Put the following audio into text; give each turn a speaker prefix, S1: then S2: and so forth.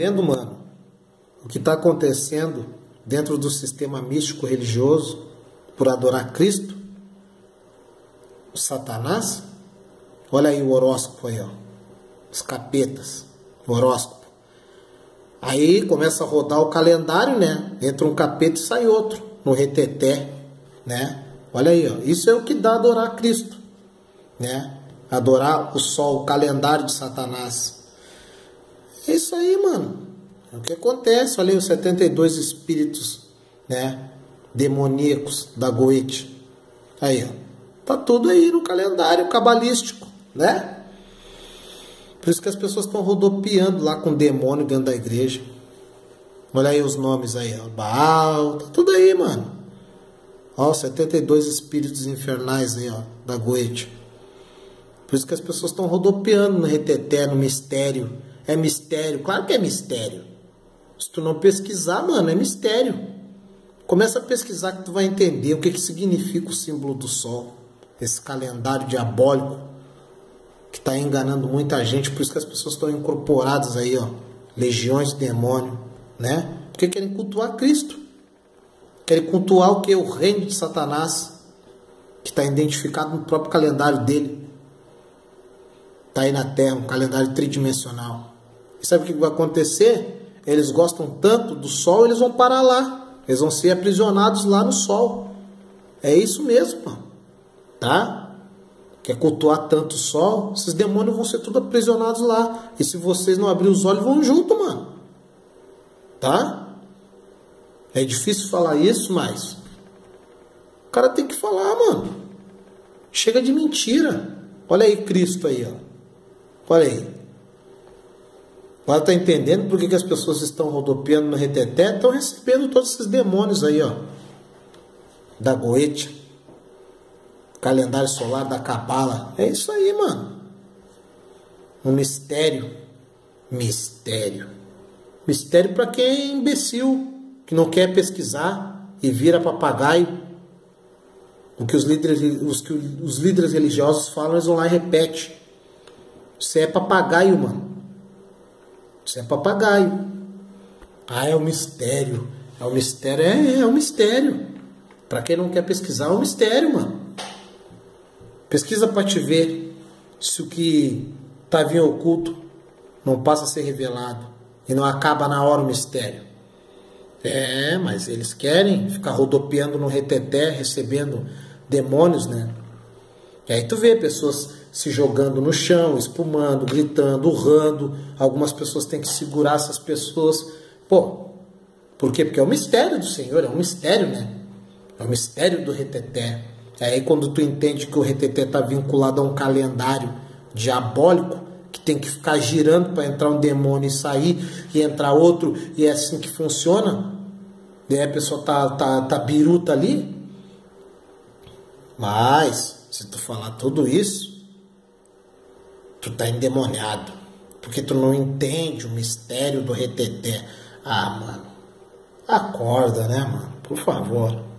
S1: entendendo, mano, o que está acontecendo dentro do sistema místico religioso por adorar Cristo? Satanás? Olha aí o horóscopo aí, ó. Os capetas. O horóscopo. Aí começa a rodar o calendário, né? Entra um capeta e sai outro. No reteté, né? Olha aí, ó. Isso é o que dá adorar Cristo, né? Adorar o sol, o calendário de Satanás. É isso aí, mano. É o que acontece. Olha aí os 72 espíritos, né? Demoníacos da Goethe. Aí, ó. Tá tudo aí no calendário cabalístico, né? Por isso que as pessoas estão rodopiando lá com demônio dentro da igreja. Olha aí os nomes aí, ó. Baal, tá tudo aí, mano. Ó, 72 espíritos infernais aí, ó, da Goethe. Por isso que as pessoas estão rodopiando no reteté, no mistério. É mistério, claro que é mistério. Se tu não pesquisar, mano, é mistério. Começa a pesquisar que tu vai entender o que, que significa o símbolo do sol. Esse calendário diabólico que está enganando muita gente, por isso que as pessoas estão incorporadas aí, ó, legiões de demônio, né? Porque querem cultuar Cristo. Querem cultuar o que? O reino de Satanás, que está identificado no próprio calendário dele. Está aí na Terra, um calendário tridimensional. E sabe o que vai acontecer? Eles gostam tanto do sol, eles vão parar lá. Eles vão ser aprisionados lá no sol. É isso mesmo, mano. Tá? Quer cultuar tanto o sol? Esses demônios vão ser tudo aprisionados lá. E se vocês não abrirem os olhos, vão junto, mano. Tá? É difícil falar isso, mas o cara tem que falar, mano. Chega de mentira. Olha aí Cristo aí, ó. Olha aí. Agora tá entendendo por que, que as pessoas estão rodopiando no reteté? Estão recebendo todos esses demônios aí, ó. Da Goethe. Calendário solar da Cabala. É isso aí, mano. Um mistério. Mistério. Mistério para quem é imbecil que não quer pesquisar e vira papagaio. O que os líderes, os, que os líderes religiosos falam, eles vão lá e repetem. Você é papagaio, mano. Você é papagaio. Ah, é um mistério. É um mistério. É, é um mistério. Para quem não quer pesquisar, é um mistério, mano. Pesquisa para te ver se o que está vindo oculto não passa a ser revelado e não acaba na hora o mistério. É, mas eles querem ficar rodopiando no reteté, recebendo demônios, né? E aí tu vê pessoas se jogando no chão, espumando, gritando, urrando. Algumas pessoas têm que segurar essas pessoas. Pô, por quê? Porque é o mistério do Senhor, é um mistério, né? É o mistério do reteté. Aí quando tu entende que o reteté está vinculado a um calendário diabólico, que tem que ficar girando para entrar um demônio e sair, e entrar outro, e é assim que funciona. E aí a pessoa tá, tá, tá biruta ali. Mas, se tu falar tudo isso, tu tá endemoniado. Porque tu não entende o mistério do reteté. Ah, mano. Acorda, né, mano? Por favor.